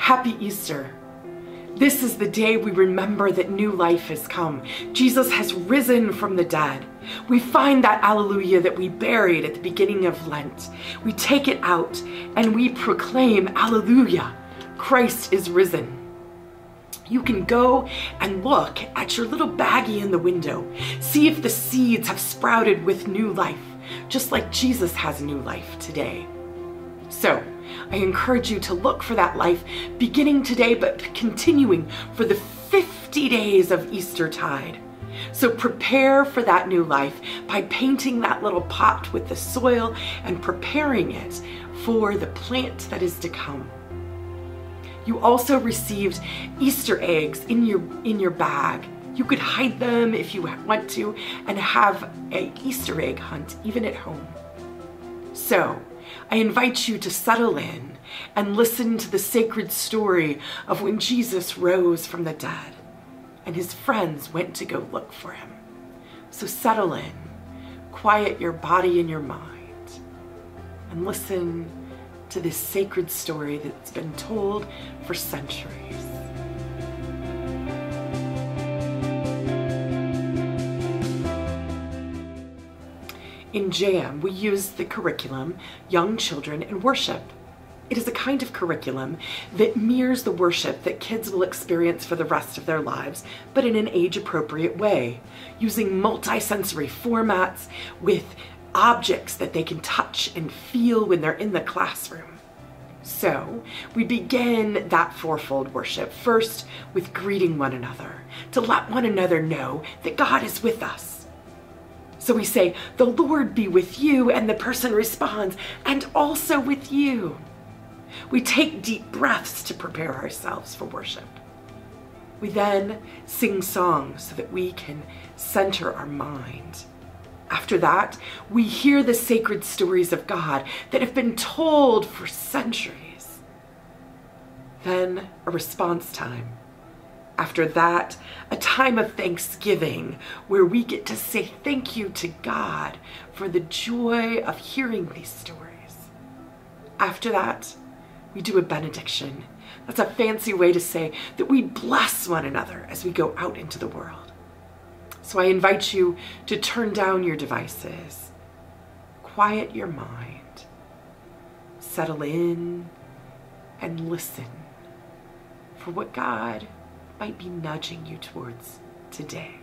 Happy Easter. This is the day we remember that new life has come. Jesus has risen from the dead. We find that alleluia that we buried at the beginning of Lent. We take it out and we proclaim, Alleluia, Christ is risen. You can go and look at your little baggie in the window. See if the seeds have sprouted with new life, just like Jesus has new life today. So, I encourage you to look for that life beginning today, but continuing for the 50 days of Eastertide. So prepare for that new life by painting that little pot with the soil and preparing it for the plant that is to come. You also received Easter eggs in your in your bag. You could hide them if you want to and have a Easter egg hunt even at home. So, I invite you to settle in and listen to the sacred story of when Jesus rose from the dead and his friends went to go look for him. So settle in, quiet your body and your mind, and listen to this sacred story that's been told for centuries. In JAM, we use the curriculum Young Children in Worship. It is a kind of curriculum that mirrors the worship that kids will experience for the rest of their lives, but in an age appropriate way, using multisensory formats with objects that they can touch and feel when they're in the classroom. So, we begin that fourfold worship first with greeting one another, to let one another know that God is with us. So we say, The Lord be with you, and the person responds, and also with you. We take deep breaths to prepare ourselves for worship. We then sing songs so that we can center our mind. After that, we hear the sacred stories of God that have been told for centuries. Then a response time. After that, a time of thanksgiving where we get to say thank you to God for the joy of hearing these stories. After that, we do a benediction. That's a fancy way to say that we bless one another as we go out into the world. So I invite you to turn down your devices, quiet your mind, settle in, and listen for what God might be nudging you towards today.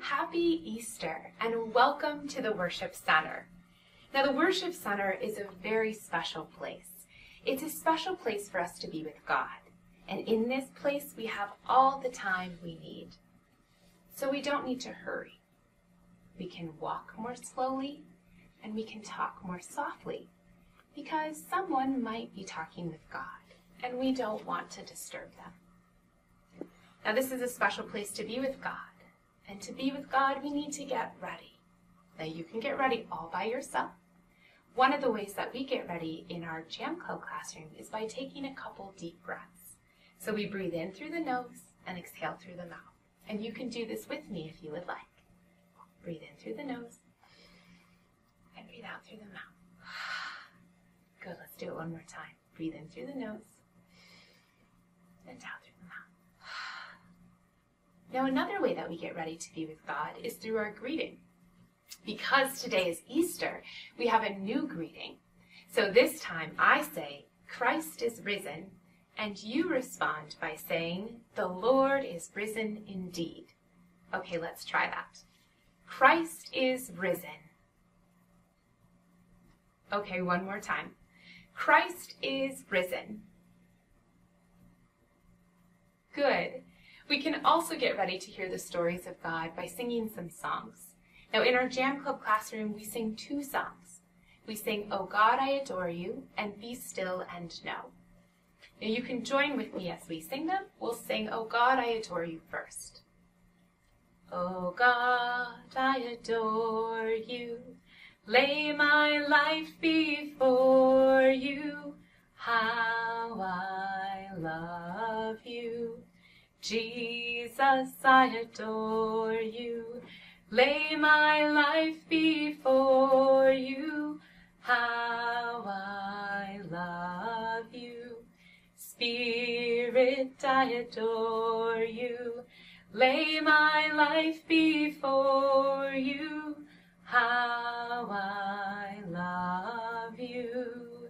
Happy Easter and welcome to the Worship Center. Now, the Worship Center is a very special place. It's a special place for us to be with God. And in this place, we have all the time we need. So we don't need to hurry. We can walk more slowly and we can talk more softly because someone might be talking with God and we don't want to disturb them. Now, this is a special place to be with God. And to be with God, we need to get ready. Now, you can get ready all by yourself. One of the ways that we get ready in our Jam Club classroom is by taking a couple deep breaths. So we breathe in through the nose and exhale through the mouth. And you can do this with me if you would like. Breathe in through the nose and breathe out through the mouth. Do it one more time. Breathe in through the nose and out through the mouth. Now, another way that we get ready to be with God is through our greeting. Because today is Easter, we have a new greeting. So this time I say, Christ is risen, and you respond by saying, The Lord is risen indeed. Okay, let's try that. Christ is risen. Okay, one more time. Christ is risen. Good. We can also get ready to hear the stories of God by singing some songs. Now, in our Jam Club classroom, we sing two songs. We sing, Oh God, I adore you, and Be Still and Know. Now, you can join with me as we sing them. We'll sing, Oh God, I adore you first. Oh God, I adore you. Lay my life before you. How I love you. Jesus, I adore you. lay my life before you. How I love you. Spirit, I adore you. Lay my life before you. How I love you.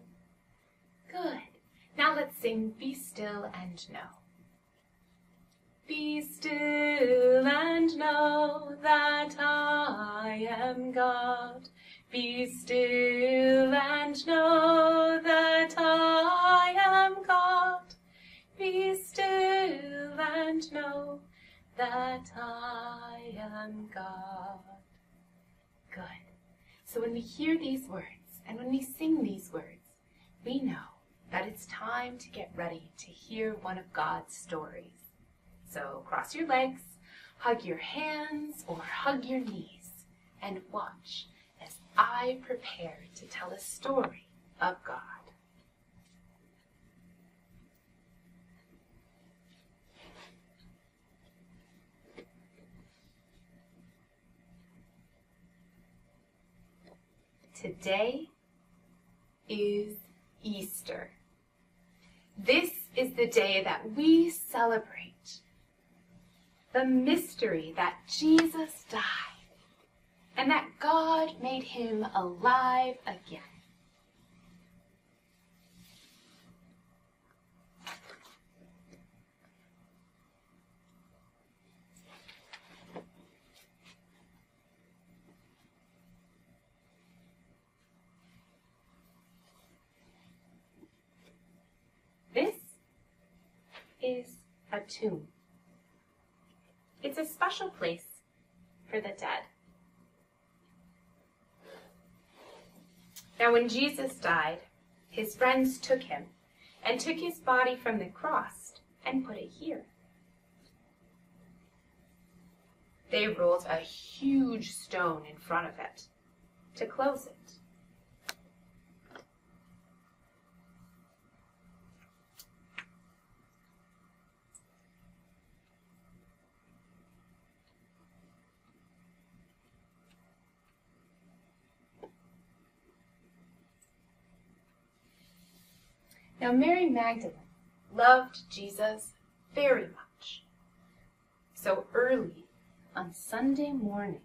Good. Now let's sing Be Still and Know. Be still and know that I am God. Be still and know that I am God. Be still and know that I am God. Good. So when we hear these words and when we sing these words, we know that it's time to get ready to hear one of God's stories. So cross your legs, hug your hands, or hug your knees, and watch as I prepare to tell a story of God. Today is Easter. This is the day that we celebrate the mystery that Jesus died and that God made him alive again. This is a tomb. It's a special place for the dead. Now, when Jesus died, his friends took him and took his body from the cross and put it here. They rolled a huge stone in front of it to close it. Now, Mary Magdalene loved Jesus very much. So early on Sunday morning,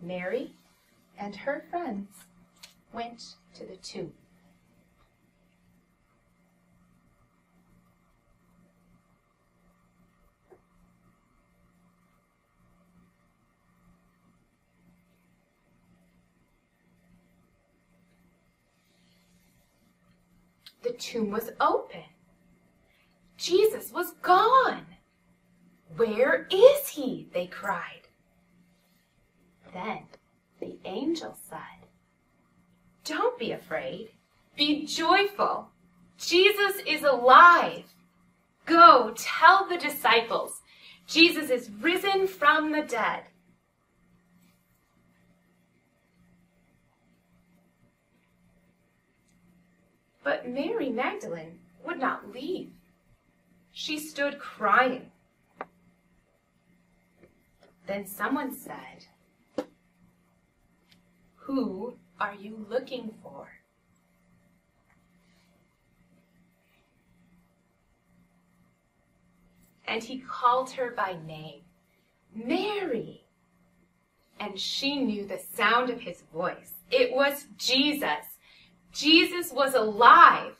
Mary and her friends went to the tomb. The tomb was open. Jesus was gone. Where is he? They cried. Then the angel said, Don't be afraid. Be joyful. Jesus is alive. Go tell the disciples Jesus is risen from the dead. But Mary Magdalene would not leave. She stood crying. Then someone said, Who are you looking for? And he called her by name, Mary. And she knew the sound of his voice. It was Jesus. Jesus was alive.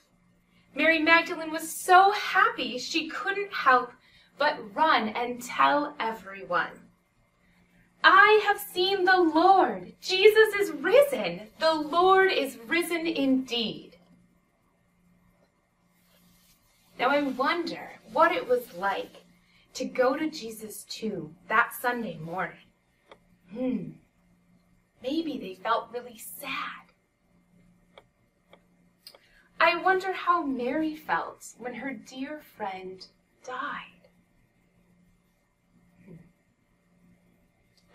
Mary Magdalene was so happy she couldn't help but run and tell everyone. I have seen the Lord. Jesus is risen. The Lord is risen indeed. Now I wonder what it was like to go to Jesus' tomb that Sunday morning. Hmm. Maybe they felt really sad. I wonder how Mary felt when her dear friend died.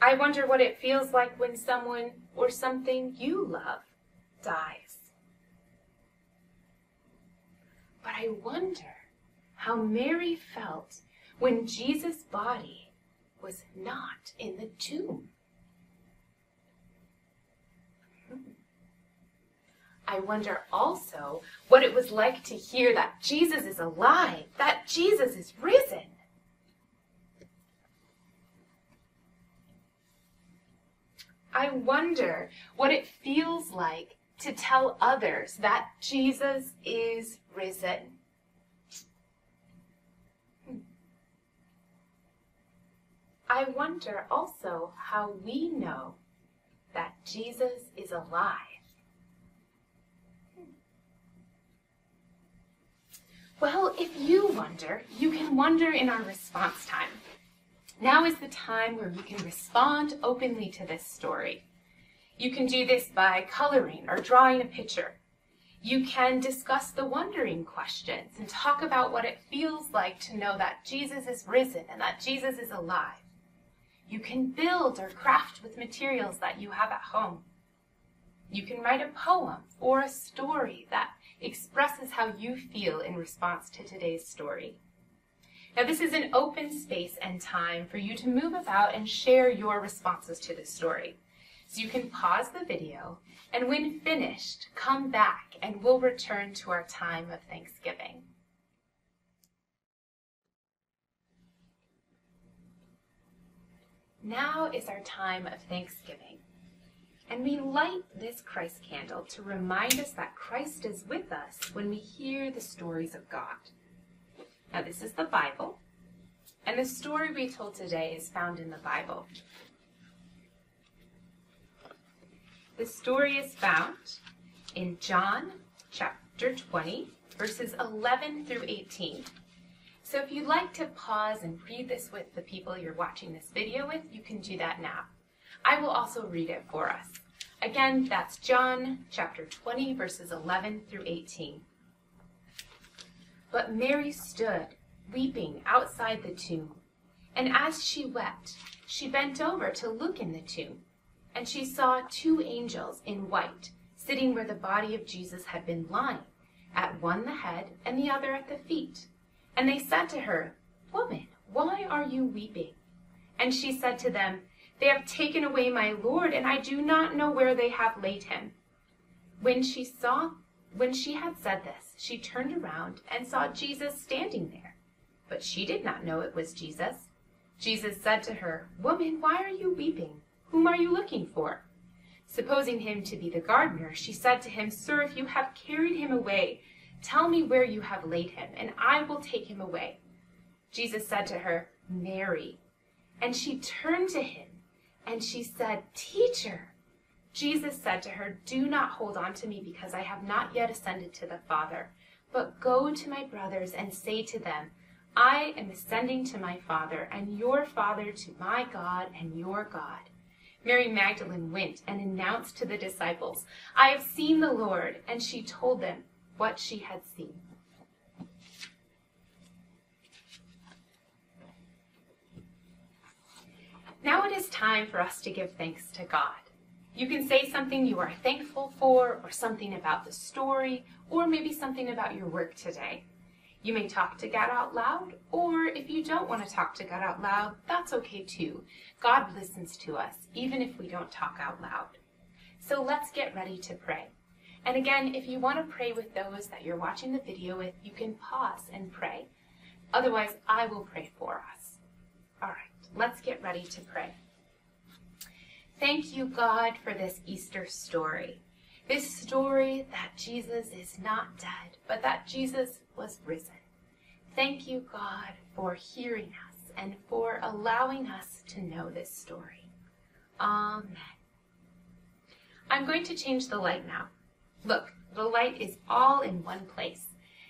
I wonder what it feels like when someone or something you love dies. But I wonder how Mary felt when Jesus' body was not in the tomb. I wonder also what it was like to hear that Jesus is alive, that Jesus is risen. I wonder what it feels like to tell others that Jesus is risen. I wonder also how we know that Jesus is alive. Well, if you wonder, you can wonder in our response time. Now is the time where we can respond openly to this story. You can do this by coloring or drawing a picture. You can discuss the wondering questions and talk about what it feels like to know that Jesus is risen and that Jesus is alive. You can build or craft with materials that you have at home. You can write a poem or a story that expresses how you feel in response to today's story. Now, this is an open space and time for you to move about and share your responses to the story. So you can pause the video, and when finished, come back and we'll return to our time of Thanksgiving. Now is our time of Thanksgiving. And we light this Christ candle to remind us that Christ is with us when we hear the stories of God. Now, this is the Bible, and the story we told today is found in the Bible. The story is found in John chapter 20, verses 11 through 18. So if you'd like to pause and read this with the people you're watching this video with, you can do that now. I will also read it for us. Again, that's John chapter 20, verses 11 through 18. But Mary stood, weeping outside the tomb. And as she wept, she bent over to look in the tomb. And she saw two angels in white, sitting where the body of Jesus had been lying, at one the head and the other at the feet. And they said to her, Woman, why are you weeping? And she said to them, They have taken away my Lord, and I do not know where they have laid him. When she saw when she had said this, she turned around and saw Jesus standing there. But she did not know it was Jesus. Jesus said to her, Woman, why are you weeping? Whom are you looking for? Supposing him to be the gardener, she said to him, Sir, if you have carried him away, Tell me where you have laid him, and I will take him away. Jesus said to her, Mary. And she turned to him, and she said, Teacher. Jesus said to her, Do not hold on to me, because I have not yet ascended to the Father. But go to my brothers and say to them, I am ascending to my Father, and your Father to my God and your God. Mary Magdalene went and announced to the disciples, I have seen the Lord. And she told them, what she had seen. Now it is time for us to give thanks to God. You can say something you are thankful for, or something about the story, or maybe something about your work today. You may talk to God out loud, or if you don't want to talk to God out loud, that's okay too. God listens to us, even if we don't talk out loud. So let's get ready to pray. And again, if you want to pray with those that you're watching the video with, you can pause and pray. Otherwise, I will pray for us. All right, let's get ready to pray. Thank you, God, for this Easter story. This story that Jesus is not dead, but that Jesus was risen. Thank you, God, for hearing us and for allowing us to know this story. Amen. I'm going to change the light now. Look, the light is all in one place.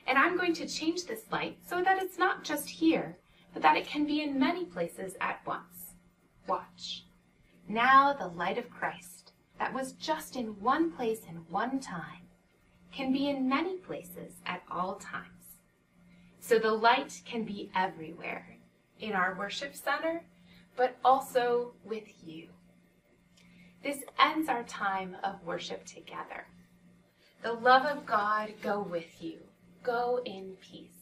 And I'm going to change this light so that it's not just here, but that it can be in many places at once. Watch. Now the light of Christ, that was just in one place in one time, can be in many places at all times. So the light can be everywhere, in our worship center, but also with you. This ends our time of worship together. The love of God go with you. Go in peace.